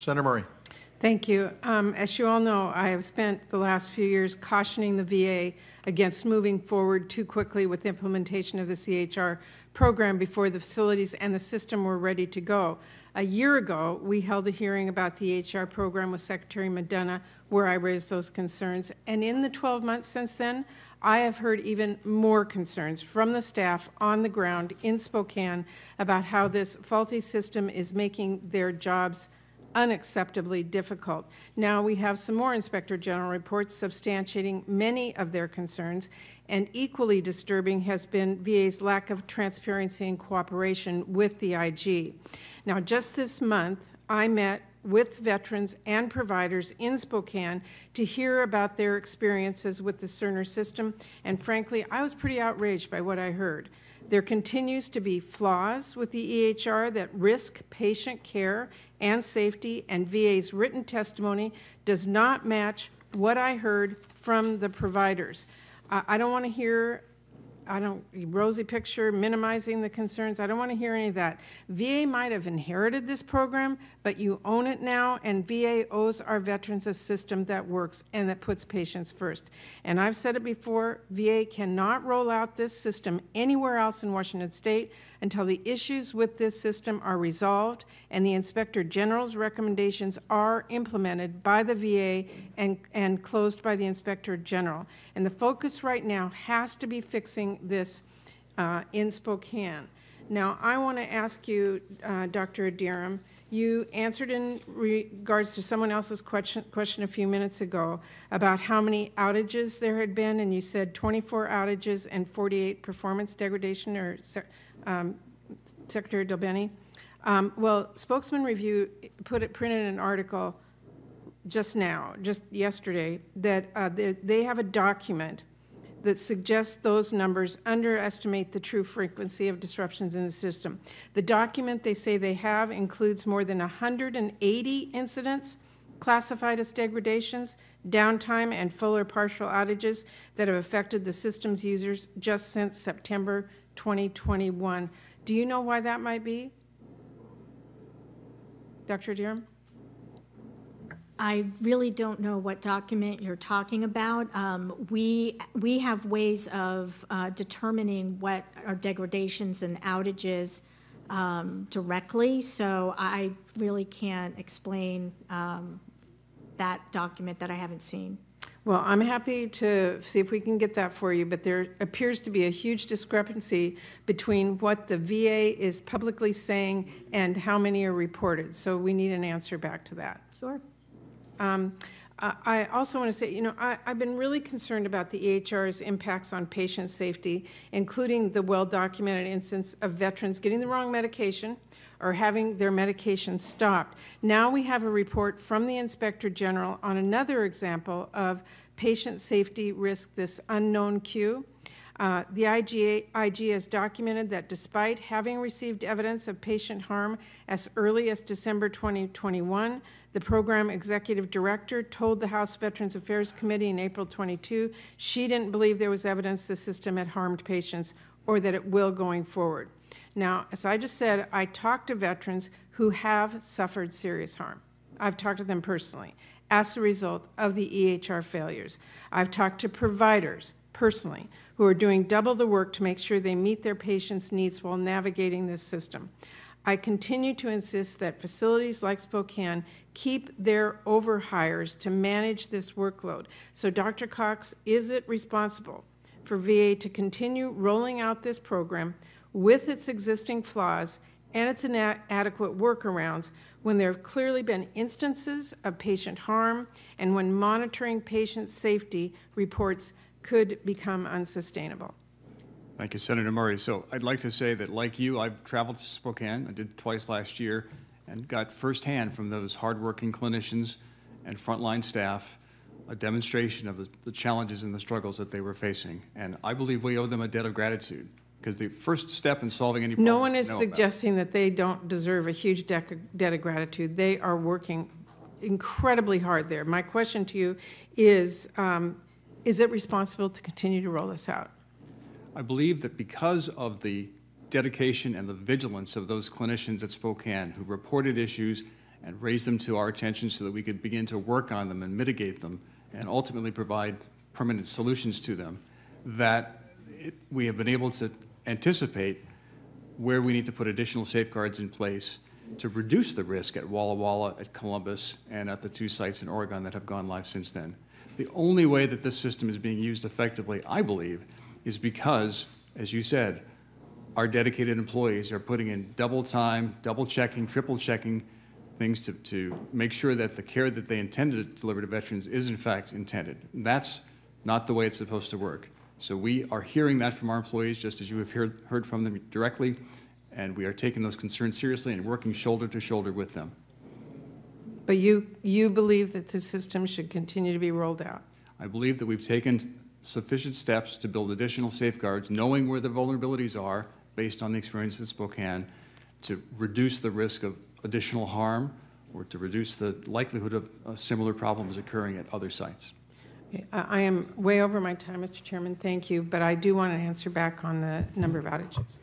Senator Murray. Thank you. Um, as you all know, I have spent the last few years cautioning the VA against moving forward too quickly with implementation of the EHR program before the facilities and the system were ready to go. A year ago, we held a hearing about the EHR program with Secretary McDonough where I raised those concerns. And in the 12 months since then, I have heard even more concerns from the staff on the ground in Spokane about how this faulty system is making their jobs unacceptably difficult. Now we have some more Inspector General reports substantiating many of their concerns, and equally disturbing has been VA's lack of transparency and cooperation with the IG. Now just this month, I met with veterans and providers in Spokane to hear about their experiences with the Cerner system, and frankly, I was pretty outraged by what I heard. There continues to be flaws with the EHR that risk patient care and safety, and VA's written testimony does not match what I heard from the providers. I don't want to hear I don't, rosy picture, minimizing the concerns. I don't want to hear any of that. VA might have inherited this program, but you own it now, and VA owes our veterans a system that works and that puts patients first. And I've said it before, VA cannot roll out this system anywhere else in Washington State until the issues with this system are resolved and the Inspector General's recommendations are implemented by the VA and, and closed by the Inspector General. And the focus right now has to be fixing this uh, in Spokane. Now, I want to ask you, uh, Dr. Adirim, you answered in regards to someone else's question, question a few minutes ago about how many outages there had been, and you said 24 outages and 48 performance degradation or um, Secretary Del Um, well, Spokesman Review put it, printed an article just now, just yesterday, that uh, they have a document that suggests those numbers underestimate the true frequency of disruptions in the system. The document they say they have includes more than 180 incidents classified as degradations, downtime, and full or partial outages that have affected the system's users just since September 2021. Do you know why that might be? Dr. Adirim? I really don't know what document you're talking about. Um, we, we have ways of uh, determining what are degradations and outages um, directly, so I really can't explain um, that document that I haven't seen. Well, I'm happy to see if we can get that for you, but there appears to be a huge discrepancy between what the VA is publicly saying and how many are reported. So we need an answer back to that. Sure. Um, I also want to say, you know, I, have been really concerned about the EHR's impacts on patient safety, including the well-documented instance of veterans getting the wrong medication or having their medication stopped. Now we have a report from the Inspector General on another example of patient safety risk, this unknown queue. Uh, the IGA, IG has documented that despite having received evidence of patient harm as early as December 2021, the program executive director told the House Veterans Affairs Committee in April 22 she didn't believe there was evidence the system had harmed patients or that it will going forward. Now, as I just said, I talked to veterans who have suffered serious harm. I've talked to them personally as a result of the EHR failures. I've talked to providers personally who are doing double the work to make sure they meet their patients' needs while navigating this system. I continue to insist that facilities like Spokane keep their overhires to manage this workload. So, Dr. Cox, is it responsible for VA to continue rolling out this program with its existing flaws and its inadequate workarounds when there have clearly been instances of patient harm and when monitoring patient safety reports could become unsustainable. Thank you, Senator Murray. So I'd like to say that, like you, I've traveled to Spokane. I did twice last year and got firsthand from those hardworking clinicians and frontline staff a demonstration of the, the challenges and the struggles that they were facing. And I believe we owe them a debt of gratitude because the first step in solving any problem. No one is suggesting that they don't deserve a huge debt of gratitude. They are working incredibly hard there. My question to you is, um, is it responsible to continue to roll this out? I believe that because of the dedication and the vigilance of those clinicians at Spokane who reported issues and raised them to our attention so that we could begin to work on them and mitigate them and ultimately provide permanent solutions to them, that it- we have been able to anticipate where we need to put additional safeguards in place to reduce the risk at Walla Walla, at Columbus, and at the two sites in Oregon that have gone live since then. The only way that this system is being used effectively, I believe, is because, as you said, our dedicated employees are putting in double time, double checking, triple checking things to, to make sure that the care that they intended to deliver to veterans is in fact intended. That's not the way it's supposed to work. So we are hearing that from our employees, just as you have heard, heard from them directly, and we are taking those concerns seriously and working shoulder to shoulder with them. But you, you believe that the system should continue to be rolled out? I believe that we've taken sufficient steps to build additional safeguards, knowing where the vulnerabilities are, based on the experience at Spokane, to reduce the risk of additional harm or to reduce the likelihood of uh, similar problems occurring at other sites. Okay, I am way over my time, Mr. Chairman, thank you, but I do want to answer back on the number of outages.